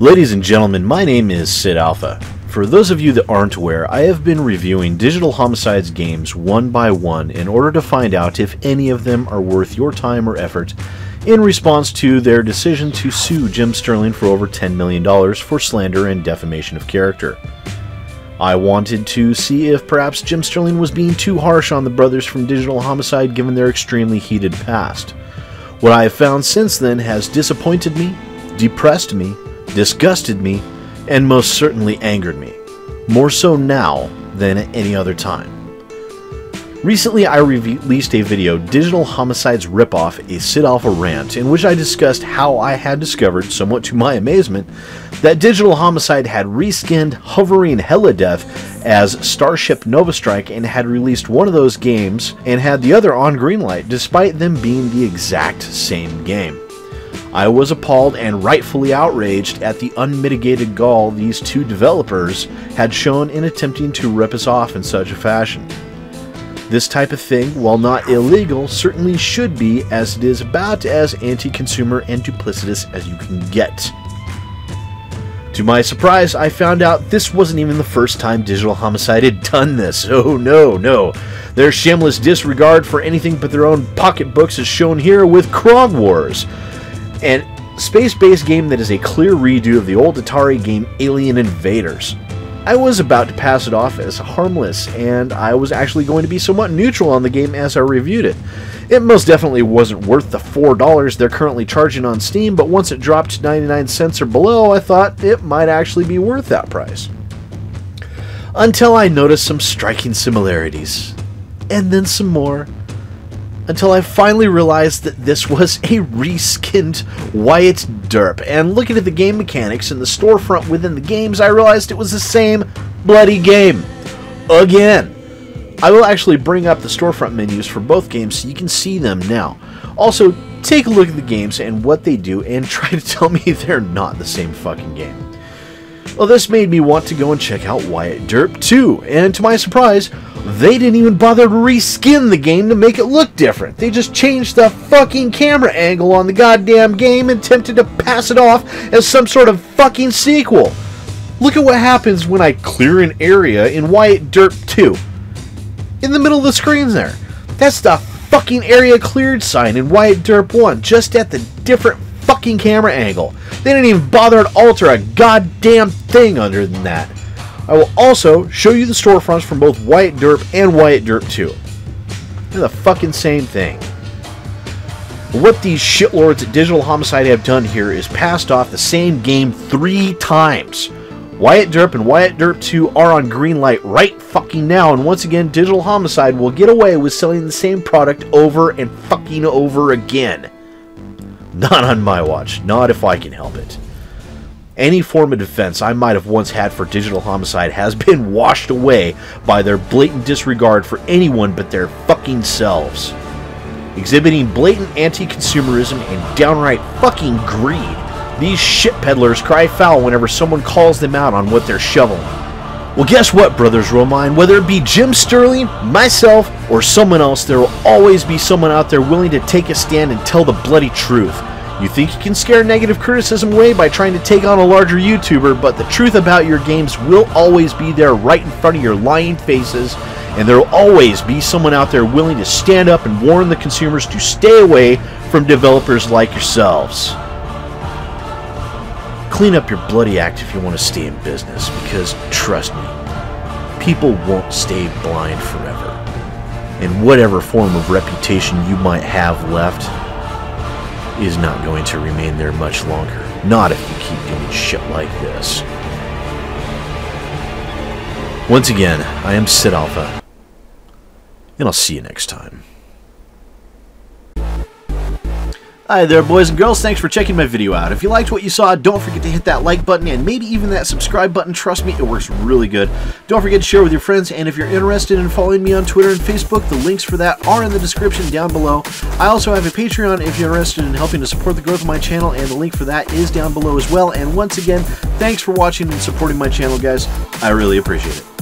Ladies and gentlemen, my name is Sid Alpha. For those of you that aren't aware, I have been reviewing Digital Homicide's games one by one in order to find out if any of them are worth your time or effort in response to their decision to sue Jim Sterling for over $10 million for slander and defamation of character. I wanted to see if perhaps Jim Sterling was being too harsh on the brothers from Digital Homicide given their extremely heated past. What I have found since then has disappointed me, depressed me, disgusted me, and most certainly angered me. More so now than at any other time. Recently, I released a video, Digital Homicide's Ripoff, a Sid Alpha rant, in which I discussed how I had discovered, somewhat to my amazement, that Digital Homicide had reskinned Hovering Helideath as Starship Nova Strike and had released one of those games and had the other on Greenlight, despite them being the exact same game. I was appalled and rightfully outraged at the unmitigated gall these two developers had shown in attempting to rip us off in such a fashion. This type of thing, while not illegal, certainly should be, as it is about as anti consumer and duplicitous as you can get. To my surprise, I found out this wasn't even the first time Digital Homicide had done this. Oh no, no. Their shameless disregard for anything but their own pocketbooks is shown here with Krog Wars and space-based game that is a clear redo of the old Atari game Alien Invaders. I was about to pass it off as harmless, and I was actually going to be somewhat neutral on the game as I reviewed it. It most definitely wasn't worth the $4 they're currently charging on Steam, but once it dropped to 99 cents or below, I thought it might actually be worth that price. Until I noticed some striking similarities. And then some more, until I finally realized that this was a reskinned Wyatt Derp. And looking at the game mechanics and the storefront within the games, I realized it was the same bloody game. Again. I will actually bring up the storefront menus for both games so you can see them now. Also, take a look at the games and what they do and try to tell me they're not the same fucking game. Well, this made me want to go and check out Wyatt Derp 2, and to my surprise, they didn't even bother to reskin the game to make it look different. They just changed the fucking camera angle on the goddamn game and attempted to pass it off as some sort of fucking sequel. Look at what happens when I clear an area in Wyatt Derp 2. In the middle of the screen there. That's the fucking area cleared sign in Wyatt Derp 1, just at the different fucking camera angle. They didn't even bother to alter a goddamn thing other than that. I will also show you the storefronts from both Wyatt Derp and Wyatt Derp 2. They're the fucking same thing. What these shitlords at Digital Homicide have done here is passed off the same game three times. Wyatt Derp and Wyatt Derp 2 are on Greenlight right fucking now, and once again, Digital Homicide will get away with selling the same product over and fucking over again. Not on my watch, not if I can help it. Any form of defense I might have once had for digital homicide has been washed away by their blatant disregard for anyone but their fucking selves. Exhibiting blatant anti consumerism and downright fucking greed, these shit peddlers cry foul whenever someone calls them out on what they're shoveling. Well, guess what, Brothers Romine? Whether it be Jim Sterling, myself, or someone else, there will always be someone out there willing to take a stand and tell the bloody truth. You think you can scare negative criticism away by trying to take on a larger YouTuber, but the truth about your games will always be there right in front of your lying faces, and there will always be someone out there willing to stand up and warn the consumers to stay away from developers like yourselves. Clean up your bloody act if you want to stay in business, because trust me, people won't stay blind forever. And whatever form of reputation you might have left, is not going to remain there much longer. Not if you keep doing shit like this. Once again, I am Sid Alpha, and I'll see you next time. Hi there, boys and girls. Thanks for checking my video out. If you liked what you saw, don't forget to hit that like button and maybe even that subscribe button. Trust me, it works really good. Don't forget to share with your friends, and if you're interested in following me on Twitter and Facebook, the links for that are in the description down below. I also have a Patreon if you're interested in helping to support the growth of my channel, and the link for that is down below as well. And once again, thanks for watching and supporting my channel, guys. I really appreciate it.